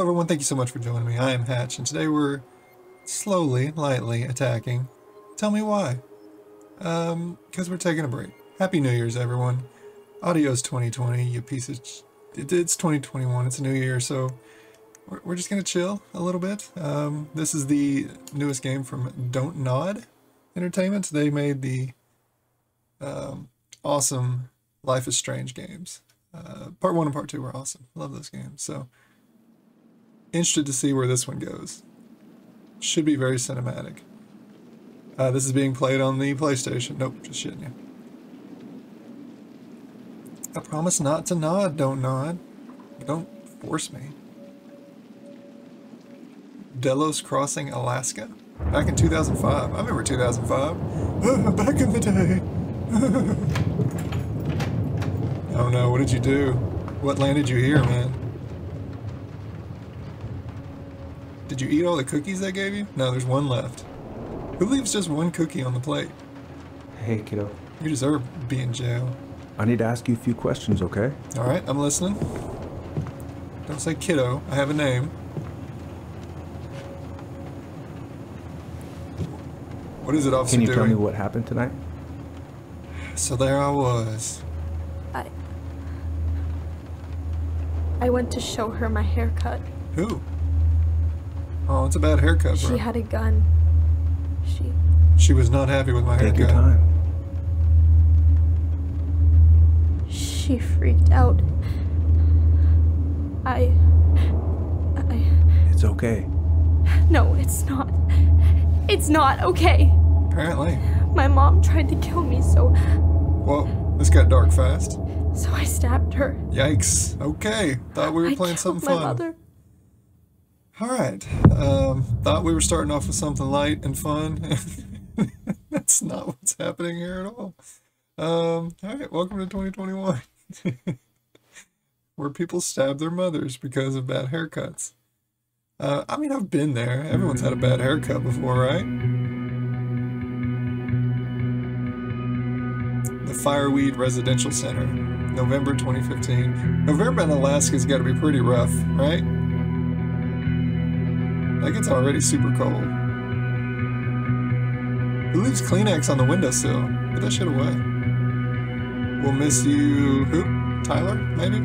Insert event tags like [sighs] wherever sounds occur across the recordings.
Hello everyone, thank you so much for joining me. I am Hatch, and today we're slowly, lightly attacking. Tell me why. Um, because we're taking a break. Happy New Year's, everyone. Adios 2020, you piece of... It, it's 2021, it's a new year, so we're, we're just gonna chill a little bit. Um, this is the newest game from Dontnod Entertainment. They made the um, awesome Life is Strange games. Uh, part 1 and part 2 were awesome. Love those games, so interested to see where this one goes. Should be very cinematic. Uh, this is being played on the PlayStation. Nope, just shitting you. I promise not to nod, don't nod. Don't force me. Delos Crossing, Alaska? Back in 2005. I remember 2005. [laughs] back in the day. [laughs] oh no, what did you do? What landed you here, man? Did you eat all the cookies they gave you? No, there's one left. Who leaves just one cookie on the plate? Hey, kiddo. You deserve to be in jail. I need to ask you a few questions, okay? Alright, I'm listening. Don't say kiddo. I have a name. What is it, Officer Can you Dewey? tell me what happened tonight? So there I was. I. I went to show her my haircut. Who? Oh, it's a bad haircut, bro. She had a gun. She. She was not happy with my Take haircut. your time. She freaked out. I. I. It's okay. No, it's not. It's not okay. Apparently. My mom tried to kill me, so. Whoa, this got dark fast. So I stabbed her. Yikes. Okay. Thought we were I playing killed something my fun. Mother. Alright. Um, thought we were starting off with something light and fun. [laughs] That's not what's happening here at all. Um, alright, welcome to 2021. [laughs] Where people stab their mothers because of bad haircuts. Uh, I mean, I've been there. Everyone's had a bad haircut before, right? The Fireweed Residential Center, November 2015. November in Alaska's got to be pretty rough, right? Like it's already super cold. Who leaves Kleenex on the windowsill? Put that shit away. We'll miss you. Who? Tyler? Maybe?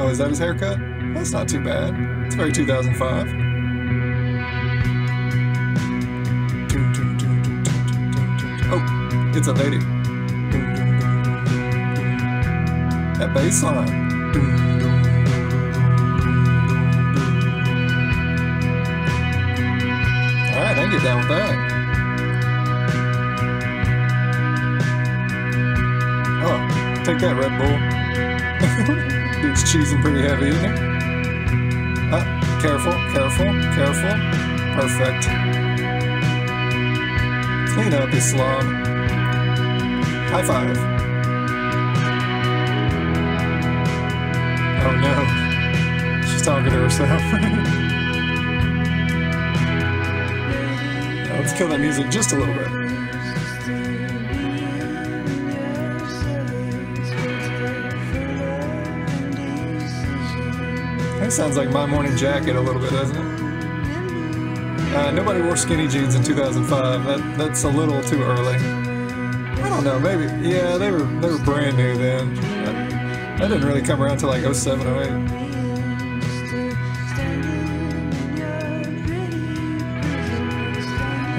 Oh, is that his haircut? That's not too bad. It's very 2005. Oh, it's a lady. That bass line. Get down with that. Oh, take that Red Bull. [laughs] Dude's cheesing pretty heavy, isn't he? Ah, careful, careful, careful. Perfect. Clean up, you slob. High five. Oh no. She's talking to herself. [laughs] let's kill that music just a little bit. That sounds like my morning jacket a little bit, doesn't it? Uh, nobody wore skinny jeans in 2005. That that's a little too early. I don't know. Maybe yeah, they were they were brand new then. That, didn't really come around till like 07, 08.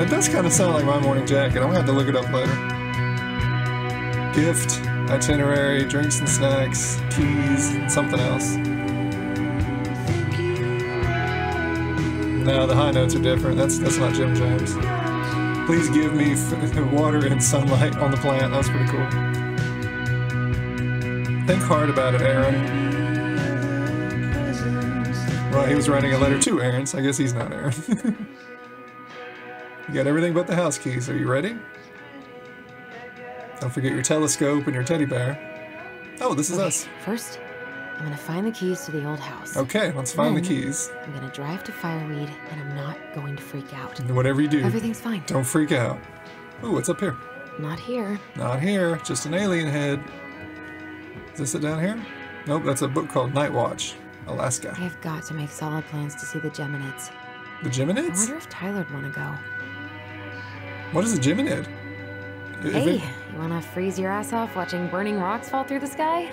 It does kind of sound like my morning jacket. I'm gonna have to look it up later. Gift, itinerary, drinks and snacks, keys, and something else. No, the high notes are different. That's that's not Jim James. Please give me [laughs] water and sunlight on the plant. That's pretty cool. Think hard about it, Aaron. Well, he was writing a letter to Aaron, so I guess he's not Aaron. [laughs] you got everything but the house keys. Are you ready? Don't forget your telescope and your teddy bear. Oh, this is Okay, us. First, I'm gonna find the keys to the old house. Okay, let's find the keys. I'm gonna drive to Fireweed, and I'm not going to freak out. Whatever you do, Everything's fine. don't freak out. Ooh, what's up here? Not here. Not here, just an alien head. Is this it down here? Nope, that's a book called Night Watch. Alaska. I've got to make solid plans to see the Geminids. The Geminids? I wonder if Tyler'd want to go. What is a Geminid? If Hey, it- you want to freeze your ass off watching burning rocks fall through the sky?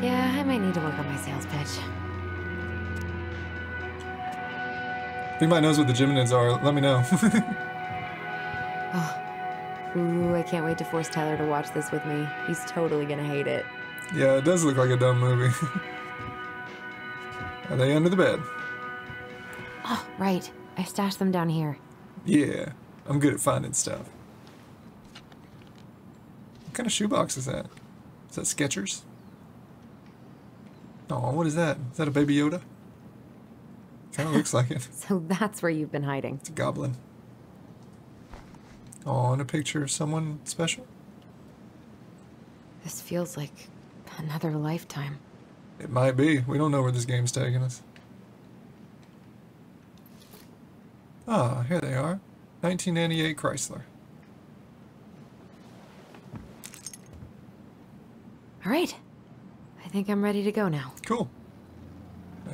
Yeah, I might need to work on my sales pitch. if anybody knows what the Geminids are, let me know. [laughs] oh. Ooh, I can't wait to force Tyler to watch this with me. He's totally gonna hate it. yeah, it does look like a dumb movie. [laughs] are they under the bed? Oh, right. I stashed them down here. Yeah, I'm good at finding stuff. What kind of shoebox is that? Is that Skechers? Oh, what is that? Is that a Baby Yoda? Kind of looks like it. [laughs] So that's where you've been hiding. It's a goblin. Oh, and a picture of someone special? This feels like another lifetime. It might be. We don't know where this game's taking us. Ah, here they are. 1998 Chrysler. All right. I think I'm ready to go now. Cool.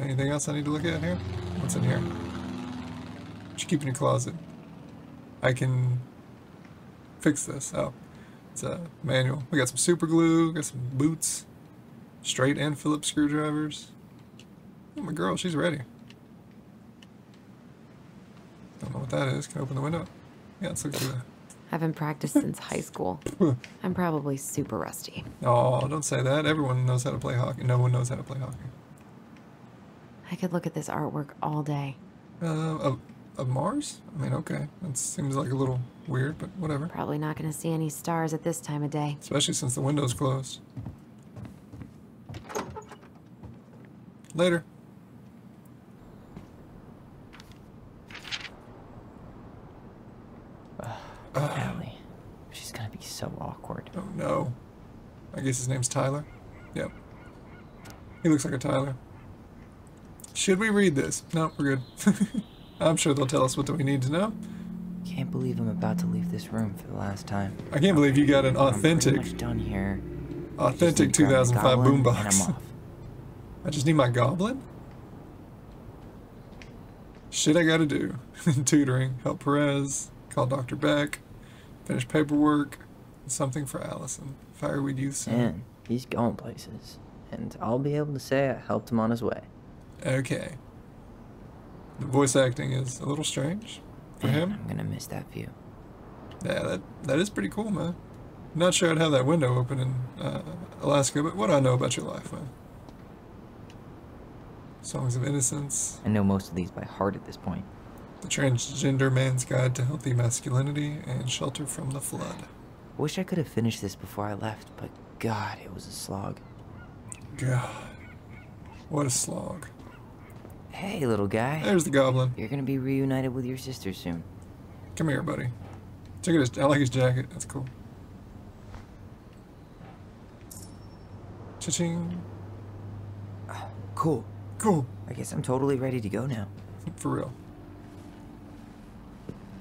Anything else I need to look at here? What's in here? What you keep in your closet? I can fix this. Oh, it's a manual. We got some super glue, got some boots, straight and Phillips screwdrivers. Oh, my girl, she's ready. Don't know what that is. Can I open the window? Yeah, let's look through that. Haven't practiced since high school. [laughs] I'm probably super rusty. Oh, don't say that. Everyone knows how to play hockey. No one knows how to play hockey. I could look at this artwork all day. Uh, of, of Mars? I mean, okay. That seems like a little weird, but whatever. Probably not gonna see any stars at this time of day. Especially since the window's closed. Later. Allie. She's gonna be so awkward. Oh no. I guess his name's Tyler. Yep. He looks like a Tyler. Should we read this? No, we're good. [laughs] I'm sure they'll tell us what do we need to know. Can't believe I'm about to leave this room for the last time. I can't believe you got an I'm authentic, done here. authentic Just need to grab my 2005 goblin, And boombox. [laughs] I just need my goblin? Shit I gotta do. [laughs] Tutoring, help Perez, call Dr. Beck, finish paperwork, something for Alyson. Fireweed Youth Center. Man, he's going places. And I'll be able to say I helped him on his way. Okay. The voice acting is a little strange for Man, him. I'm gonna miss that view. Yeah, that that is pretty cool, man. Not sure I'd have that window open in uh, Alaska, but what do I know about your life, man? Songs of Innocence, I know most of these by heart at this point. The Transgender Man's Guide to Healthy Masculinity, and Shelter from the Flood. Wish I could have finished this before I left, but God, it was a slog. God, what a slog. Hey, little guy. There's the goblin. You're gonna be reunited with your sister soon. Come here, buddy. Check it. I like his jacket. That's cool. Cha-ching. Cool. Cool. I guess I'm totally ready to go now. For real.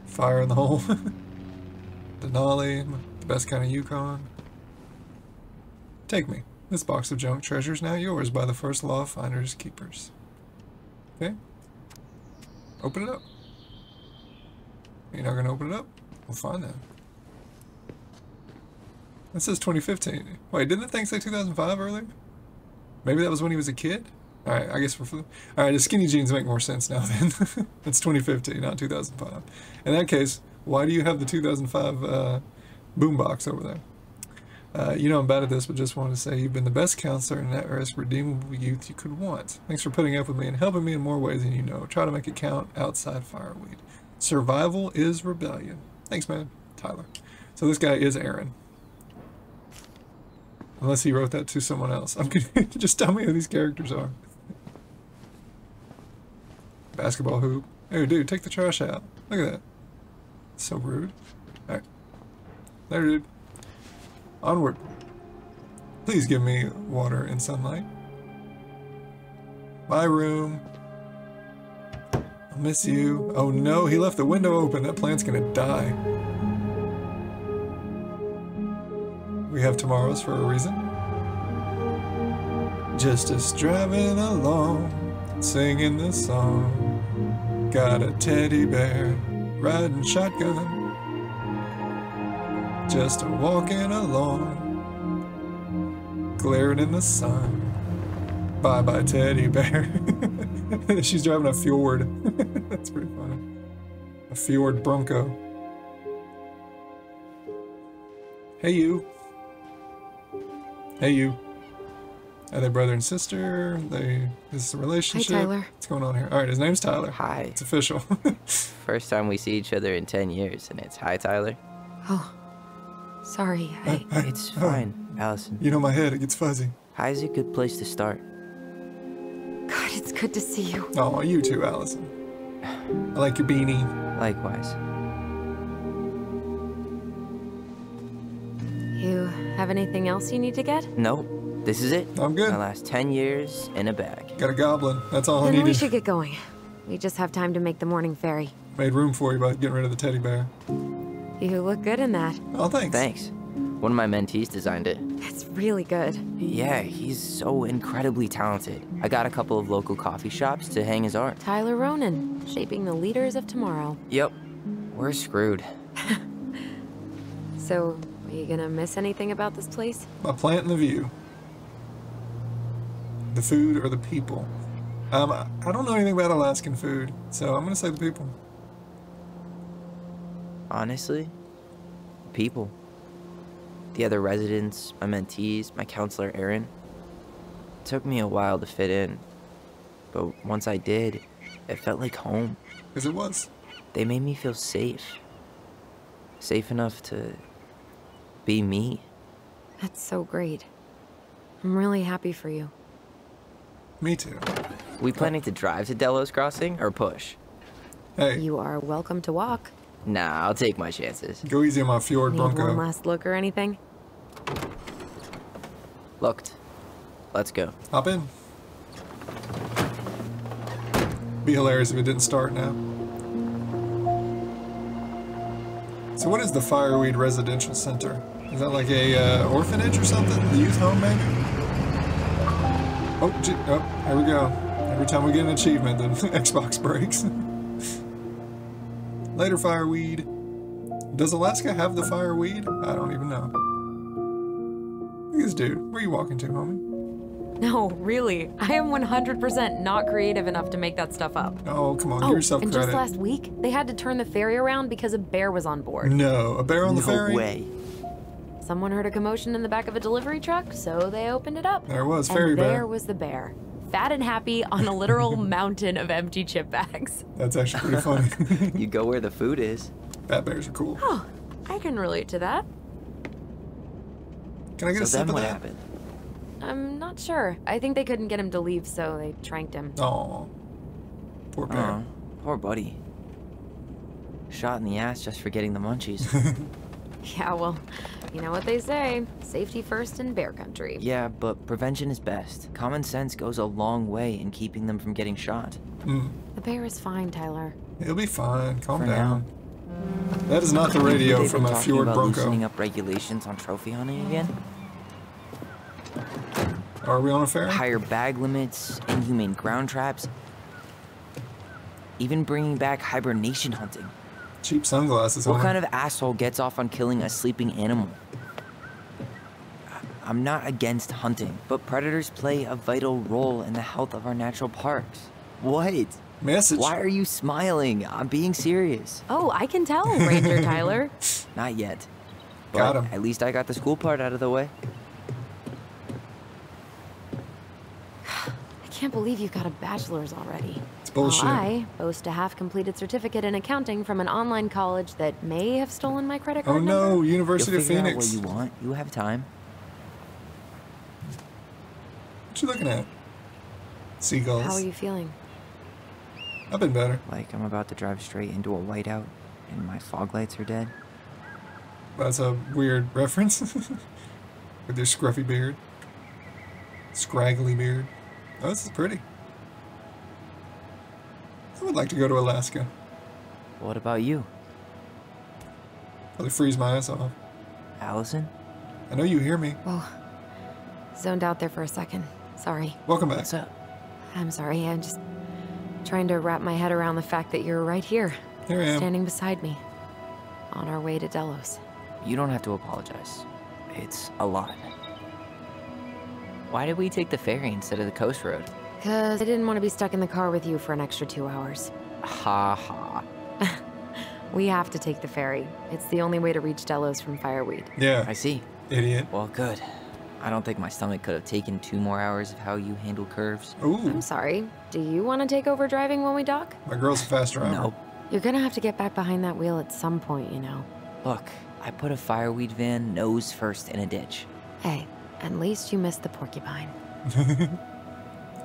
Fire in the hole. [laughs] Denali, the best kind of Yukon. Take me. This box of junk treasure is now yours by the first law of finders keepers. Okay? Open it up. You're not gonna open it up? We'll find that. It says 2015. Wait, didn't the thing say 2005 earlier? Maybe that was when he was a kid? Alright, I guess we're... Alright, the skinny jeans make more sense now then. [laughs] it's 2015, not 2005. In that case, why do you have the 2005 uh, boombox over there? Uh, you know I'm bad at this, but just wanted to say you've been the best counselor and at-risk redeemable youth you could want. Thanks for putting up with me and helping me in more ways than you know. Try to make it count outside fireweed. Survival is rebellion. Thanks, man. Tyler. So this guy is Aaron. Unless he wrote that to someone else. I'm gonna [laughs] just tell me who these characters are. Basketball hoop. Hey, dude, take the trash out. Look at that. So rude. There, dude. Onward. Please give me water and sunlight. My room. I'll miss you. Oh no, he left the window open. That plant's gonna die. We have tomorrows for a reason. Just us driving along, singing the song. Got a teddy bear riding shotgun. Just a walking along, glaring in the sun. Bye bye, teddy bear. [laughs] She's driving a Fjord. [laughs] That's pretty funny. A Fjord Bronco. Hey, you. Hey, you. Are they brother and sister? They this is a relationship. Tyler. What's going on here? All right, his name's Tyler. Hi. It's official. [laughs] First time we see each other in 10 years, and it's hi, Tyler. Oh, sorry. I, It's fine, Alyson. you know my head, it gets fuzzy. Hi is a good place to start. God, it's good to see you. Oh, you too, Alyson. I like your beanie. Likewise. You have anything else you need to get? Nope. This is it. I'm good. My last 10 years in a bag. Got a goblin. That's all I Then we should get going. We just have time to make the morning ferry. Made room for you by getting rid of the teddy bear. You look good in that. Oh, thanks. Thanks. One of my mentees designed it. That's really good. Yeah, he's so incredibly talented. I got a couple of local coffee shops to hang his art. Tyler Ronan, shaping the leaders of tomorrow. Yep. We're screwed. [laughs] So, are you gonna miss anything about this place? My plant and the view. The food or the people. Um, I I don't know anything about Alaskan food, so I'm gonna say the people. Honestly, people. The other residents, my mentees, my counselor Aaron. It took me a while to fit in, but once I did, it felt like home. Because it was. They made me feel safe. Safe enough to be me. That's so great. I'm really happy for you. Me too. We planning to drive to Delos Crossing or push? Hey, You are welcome to walk. Nah, I'll take my chances. go easy on my Fjord Need Bronco. one last look or anything? Looked. Let's go. Hop in. Be hilarious if it didn't start now. So what is the Fireweed Residential Center? Is that like a uh, orphanage or something? The youth home, maybe? Oh, gee, oh, here we go. Every time we get an achievement, then [laughs] Xbox breaks. [laughs] Later, Fireweed. Does Alaska have the fireweed? I don't even know. Look at this dude. Where you walking to, homie? No, really. I am 100% not creative enough to make that stuff up. Oh, come on, Oh, give yourself and credit. just last week, they had to turn the ferry around because a bear was on board. No, a bear on the ferry? no ferry? way. Someone heard a commotion in the back of a delivery truck, so they opened it up. There it was, ferry and bear. there was the bear, fat and happy on a literal [laughs] mountain of empty chip bags. That's actually pretty funny. [laughs] You go where the food is. Fat bears are cool. Oh, I can relate to that. Can I get So a sip then of what that? happened? I'm not sure. I think they couldn't get him to leave, so they tranked him. Oh, poor bear. Oh, poor buddy. Shot in the ass just for getting the munchies. [laughs] Yeah, well, you know what they say safety first in bear country. yeah, but prevention is best. Common sense goes a long way in keeping them from getting shot. Mm, The bear is fine, Tyler. he'll be fine. Calm For down. That is not the radio They've from been a Fjord about Bronco. loosening up regulations on trophy hunting again. Are we on a ferry? Higher bag limits, inhumane ground traps, even bringing back hibernation hunting. Cheap sunglasses. What homie. kind of asshole gets off on killing a sleeping animal? I- I'm not against hunting, but predators play a vital role in the health of our natural parks. What? message? Why are you smiling? I'm being serious. Oh, I can tell, Ranger Tyler. [laughs] Not yet. But Got him. at least I got the school part out of the way. [sighs] I can't believe you've got a bachelor's already. It's bullshit. While I boast a half-completed certificate in accounting from an online college that may have stolen my credit oh, card. Oh no, number. University You'll of figure Phoenix. out what you want. You have time. What you looking at? Seagulls. How are you feeling? I've been better. Like I'm about to drive straight into a whiteout, and my fog lights are dead. That's a weird reference. [laughs] With your scruffy beard. Scraggly beard. Oh, this is pretty. I would like to go to Alaska. What about you, Probably freeze my ass off. Alyson? I know you hear me. Whoa. Zoned out there for a second. Sorry. Welcome back. What's up? I'm sorry. I'm just trying to wrap my head around the fact that you're right here, Here I am. standing beside me, on our way to Delos. You don't have to apologize. It's a lot. Why did we take the ferry instead of the coast road? Because I didn't want to be stuck in the car with you for an extra two hours. Ha ha. [laughs] We have to take the ferry. It's the only way to reach Delos from Fireweed. Yeah, I see. idiot. Well, good. I don't think my stomach could have taken two more hours of how you handle curves. Ooh, I'm sorry. Do you want to take over driving when we dock? my girl's a fast driver. Nope. You're gonna have to get back behind that wheel at some point, you know. Look, I put a fireweed van nose first in a ditch. Hey, at least you missed the porcupine. [laughs]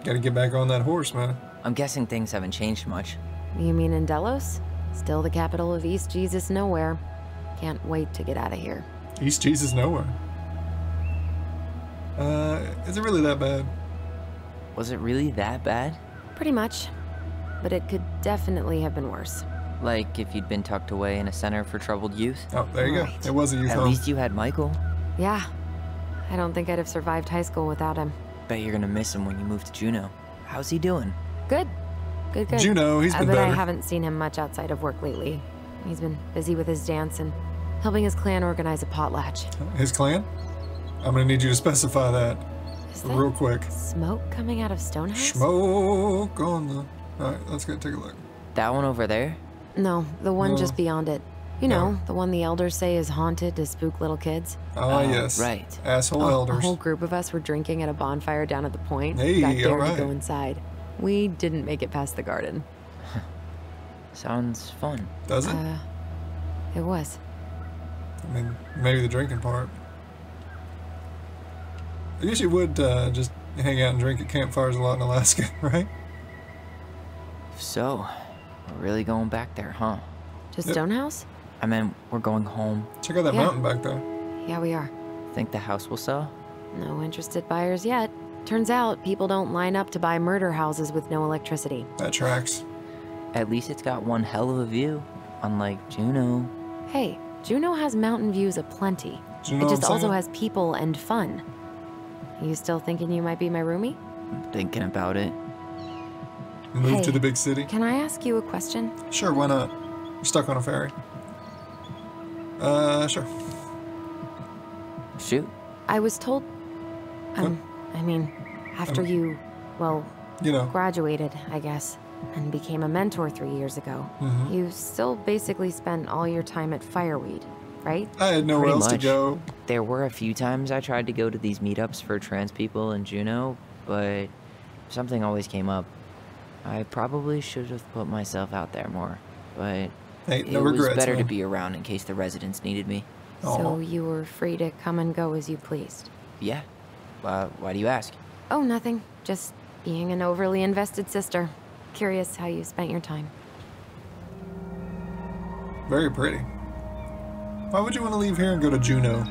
Gotta get back on that horse, man. I'm guessing things haven't changed much. You mean in Delos? Still the capital of East Jesus Nowhere. Can't wait to get out of here. East Jesus nowhere. Uh, is it really that bad? Was it really that bad? Pretty much. But it could definitely have been worse. Like if you'd been tucked away in a center for troubled youth? Oh, there you Right. go. It was a youth At home. least you had Michael. Yeah. I don't think I'd have survived high school without him. Bet you're gonna miss him when you move to Juneau. How's he doing? Good. Good, good. Juneau, he's Uh, been but I better. haven't seen him much outside of work lately. He's been busy with his dance and helping his clan organize a potlatch. His clan? I'm gonna need you to specify that Is that real quick. smoke coming out of Stonehouse? Smoke on the. Alright, let's go take a look. That one over there? No, the one No. just beyond it. You know, the one the elders say is haunted to spook little kids. Ah, Oh, yes. right. Asshole Oh, elders. A whole group of us were drinking at a bonfire down at the point. Hey, got dared alright. to go inside. We didn't make it past the garden. [laughs] Sounds fun. Does it? Uh, it was. I mean, maybe the drinking part. I guess you would uh, just hang out and drink at campfires a lot in Alaska, [laughs] right? So, we're really going back there, huh? To Yep. Stonehouse? I mean, we're going home. Check out that Yeah. mountain back there. Yeah, we are. Think the house will sell? No interested buyers yet. Turns out people don't line up to buy murder houses with no electricity. That tracks. At least it's got one hell of a view. Unlike Juneau. Hey, Juneau has mountain views aplenty. Do you know it just also has people and fun. You still thinking you might be my roomie? I'm thinking about it. Move Hey. to the big city. Can I ask you a question? Sure, why not? We're stuck on a ferry. Uh, sure. Shoot. I was told. Um, I mean, after Um, you, well, You know. graduated, I guess, and became a mentor three years ago, Mhm. you still basically spent all your time at Fireweed, right? I had nowhere Pretty else to go. There were a few times I tried to go to these meetups for trans people in Juneau, but something always came up. I probably should have put myself out there more, but Hey, no it was regrets. better to be around in case the residents needed me. So you were free to come and go as you pleased. Yeah. Uh, why do you ask? Oh, nothing. Just being an overly invested sister. Curious how you spent your time. Very pretty. Why would you want to leave here and go to Juneau?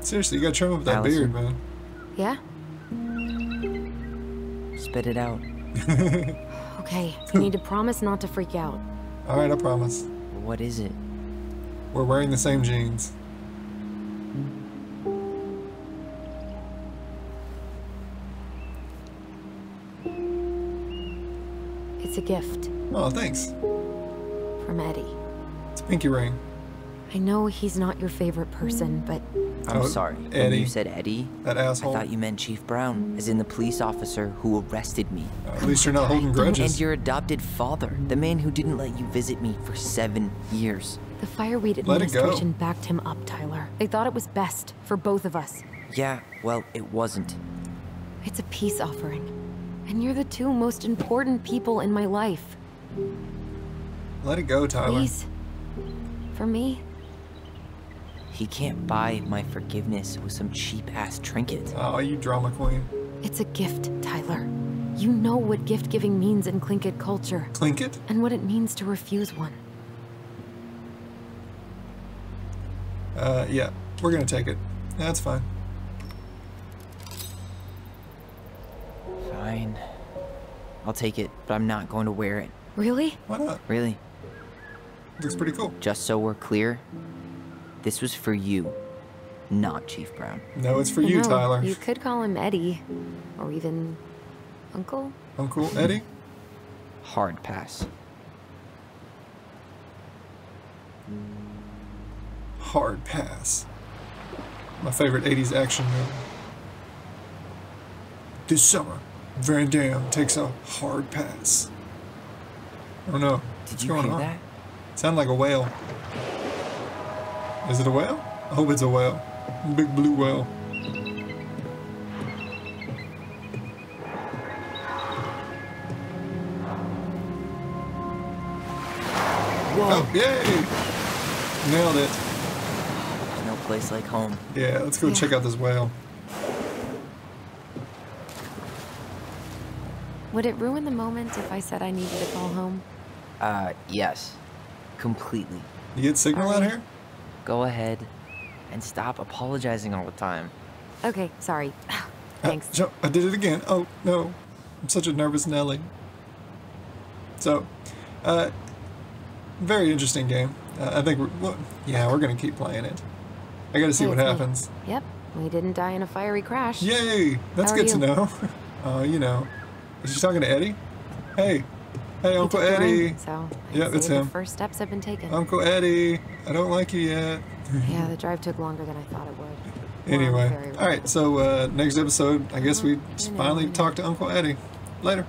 Seriously, you gotta trim up that Alyson. beard, man. Yeah? Spit it out. [laughs] Okay. You need to promise not to freak out. Alright, I promise. What is it? We're wearing the same jeans. It's a gift Oh, thanks. from Eddie. It's a pinky ring. I know he's not your favorite person, but I'm Oh, sorry. When Eddie. you said Eddie, That asshole. I thought you meant Chief Brown, as in the police officer who arrested me. Uh, at least you're not holding grudges. And your adopted father, the man who didn't let you visit me for seven years. the Fireweed Let it go. administration backed him up, Tyler. They thought it was best for both of us. Yeah, well, it wasn't. It's a peace offering. And you're the two most important people in my life. Let it go, Tyler. Please. For me, He can't buy my forgiveness with some cheap ass trinket. Oh, you drama queen. it's a gift, Tyler. You know what gift giving means in Tlingit culture, Clink it? and what it means to refuse one. Uh, yeah. We're gonna take it. That's fine. Fine. I'll take it, but I'm not going to wear it. Really? Why not? Really. Looks pretty cool. Just so we're clear, this was for you, not Chief Brown. No, it's for you, know, Tyler. You could call him Eddie, or even Uncle. Uncle Eddie? Hard pass. Hard pass. My favorite 80s action movie. This summer, Van Damme takes a hard pass. Oh no. Did What's you going hear on? that? Sound like a whale. Is it a whale? I hope it's a whale. Big blue whale. Whoa! Oh, yay! Nailed it. No place like home. Yeah, let's go Yeah. check out this whale. Would it ruin the moment if I said I needed to call home? Uh, yes. Completely. You get signal out here? Go ahead and stop apologizing all the time. Okay, sorry. [sighs] Uh, Thanks. jo- I did it again. Oh, no. I'm such a nervous Nelly. So, uh, very interesting game. Uh, I think we're, well, yeah, we're going to keep playing it. I got to see Hey, what it's me. happens. Yep, we didn't die in a fiery crash. Yay! That's How are good to you? know. Uh, [laughs] you know. Is she talking to Eddie? Hey. Hey, Uncle Eddie. so I'd Yeah, say it's the him. first steps have been taken. Uncle Eddie. I don't like you yet. yeah, the [laughs] drive took longer than I thought it would. Anyway. All right, so uh, next episode, I guess we finally talk to Uncle Eddie. Later.